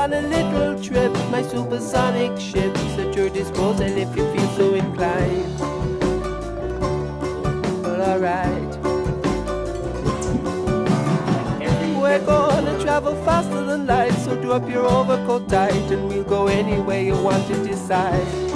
on a little trip, my supersonic ship's at your disposal if you feel so inclined. Well, alright. We're gonna travel faster than light, so drop your overcoat tight, and we'll go anywhere you want to decide.